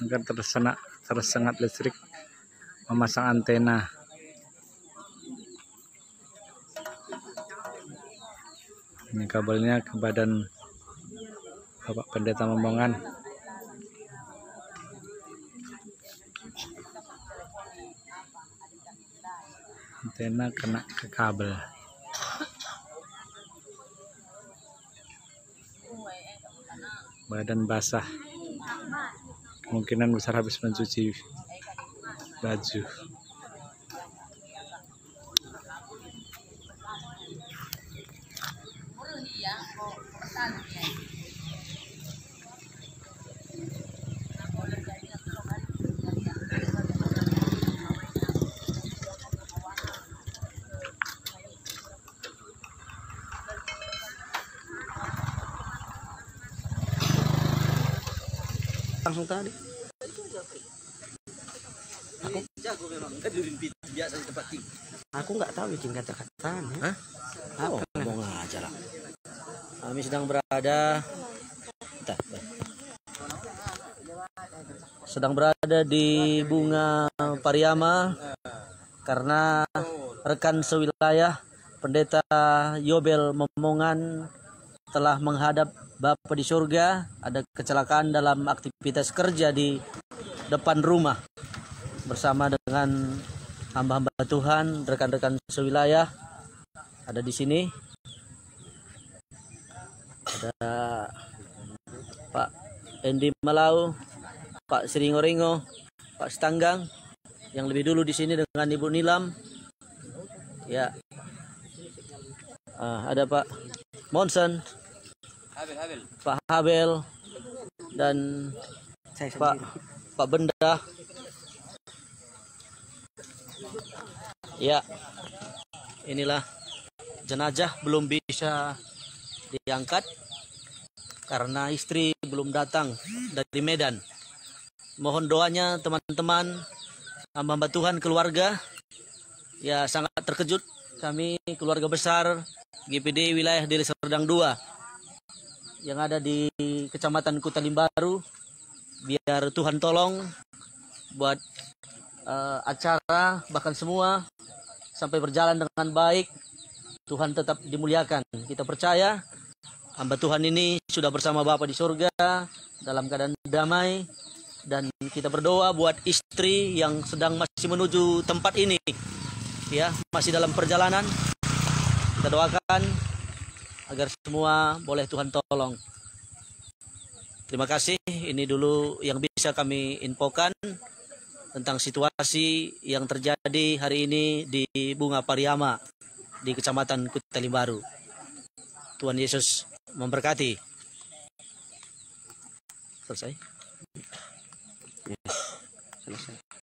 agar tersengat tersengat listrik memasang antena. Ini kabelnya ke badan Bapak Pendeta Momongan antena kena ke kabel. Badan basah kemungkinan besar habis mencuci baju. Langsung tadi Jago memang kan biasa di tempat tinggi. aku nggak tahu bikin kata-kataan ya Hah? Oh, ngomong aja lah. Kami sedang berada Bentar, sedang berada di Bunga Pariama karena rekan sewilayah Pendeta Yobel Momongan telah menghadap Bapa di surga ada kecelakaan dalam aktivitas kerja di depan rumah bersama dengan hamba-hamba Tuhan, rekan-rekan sewilayah ada di sini. Ada Pak Endi Malau, Pak Siringo-ringo, Pak Stanggang yang lebih dulu di sini dengan Ibu Nilam. Ya. Ah, ada Pak Monsen, Pak Habel dan saya Pak sendiri Pak Benda. Ya. Inilah jenazah belum bisa diangkat karena istri belum datang dari Medan. Mohon doanya teman-teman hamba Tuhan keluarga ya sangat terkejut kami keluarga besar GPD wilayah Deli Serdang 2 yang ada di Kecamatan Kutalim Baru biar Tuhan tolong buat eh, acara bahkan semua sampai berjalan dengan baik. Tuhan tetap dimuliakan. Kita percaya hamba Tuhan ini sudah bersama Bapa di surga dalam keadaan damai. Dan kita berdoa buat istri yang sedang masih menuju tempat ini. Ya masih dalam perjalanan. Kita doakan agar semua boleh Tuhan tolong. Terima kasih. Ini dulu yang bisa kami infokan tentang situasi yang terjadi hari ini di Bunga Pariama di Kecamatan Kutalim Baru. Tuhan Yesus memberkati. Selesai. selesai